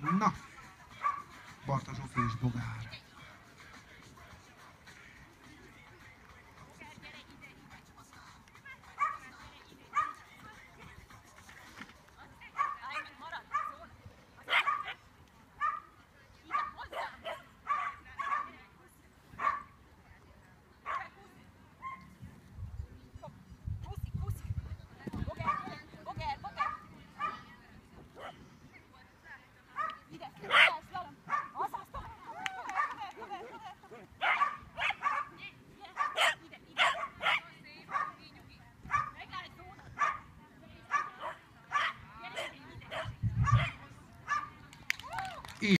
Na, Bartas Zsófi és Bogár.